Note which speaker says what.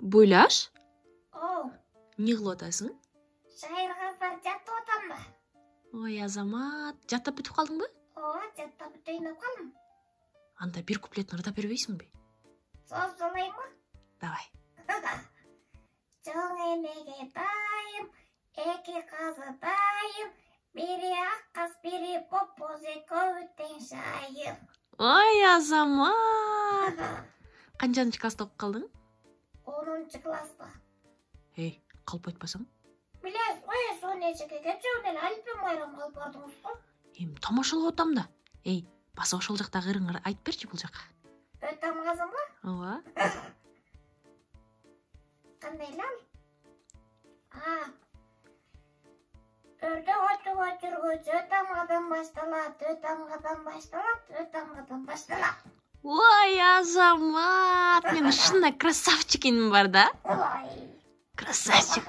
Speaker 1: бойляш
Speaker 2: оу.
Speaker 1: Эмне кылып атасың
Speaker 2: шайыргаздар жатып атам да
Speaker 1: ой азамат жаттап бүтүп калдыңбы
Speaker 2: ооба жаттап бүтүп ойноп калдым
Speaker 1: анда бир куплетін ырдап бербейсиңби
Speaker 2: сөз салайынбы
Speaker 1: давай.
Speaker 2: Чоң энеге дайым эки казы дайым бири ак каз бири бопоз экөөбү тең шайыр
Speaker 1: ой азамат! Канчанчы класста окуп
Speaker 2: онунчу класста
Speaker 1: эй калп айтпасаң
Speaker 2: э сонун эчеке кечээ эле алиппен майрамга алып бардыңыз го
Speaker 1: эми тамашалап атам да эй баса ошол жактагы ырыңарды айтып берчи бул жака
Speaker 2: өтам казымбы
Speaker 1: ооба
Speaker 2: кандай эле ал өрдө очуга жүргүчү тамгадан башталат ө тамгадан башталат ө тамгадан башталат
Speaker 1: ой азамат менің шынында красавчик бар да. Красавчик.